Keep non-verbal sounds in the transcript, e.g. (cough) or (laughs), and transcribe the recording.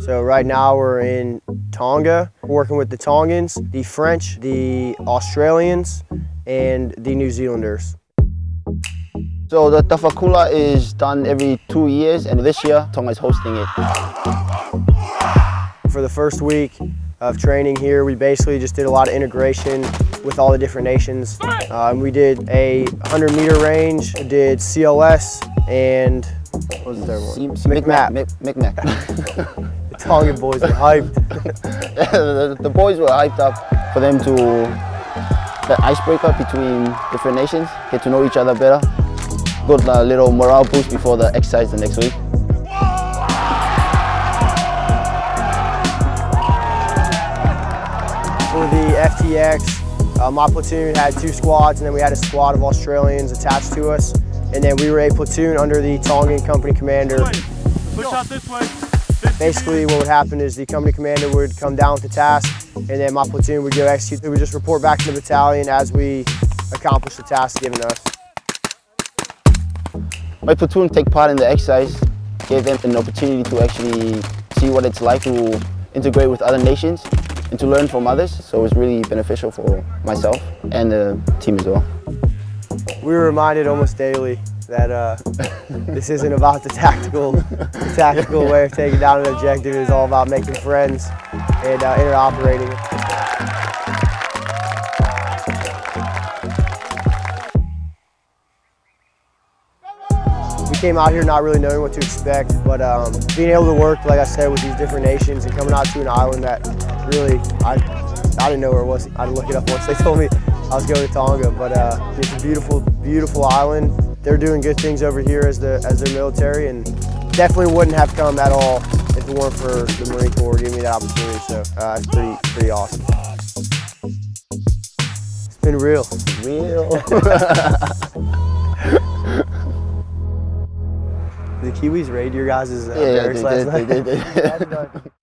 So right now we're in Tonga, working with the Tongans, the French, the Australians, and the New Zealanders. So the Tafakula is done every two years and this year Tonga is hosting it. For the first week of training here, we basically just did a lot of integration with all the different nations. Um, we did a 100 meter range, did CLS, and what was the third one? MCMAP. MCMAP. the Tongan boys were hyped. (laughs) the, the boys were hyped up for them to the icebreaker between different nations, get to know each other better. Good uh, little morale boost before the exercise the next week. For the FTX, uh, my platoon had two squads and then we had a squad of Australians attached to us. And then we were a platoon under the Tongan company commander. Basically what would happen is the company commander would come down with the task and then my platoon would go execute. We would just report back to the battalion as we accomplish the task given us. My platoon take part in the exercise, gave them an opportunity to actually see what it's like to integrate with other nations and to learn from others. So it was really beneficial for myself and the team as well. We were reminded almost daily that uh, (laughs) this isn't about the tactical, the tactical way of taking down an objective. It's all about making friends and uh, interoperating. We came out here not really knowing what to expect, but um, being able to work, like I said, with these different nations and coming out to an island that really, I, I didn't know where it was. I had to look it up once they told me I was going to Tonga, but uh, it's a beautiful, beautiful island. They're doing good things over here as, the, as their military and definitely wouldn't have come at all if it weren't for the Marine Corps giving me that opportunity. So uh, it's pretty, pretty awesome. It's been real. Real. (laughs) the Kiwis raid your guys' uh, yeah, barracks last night? (laughs)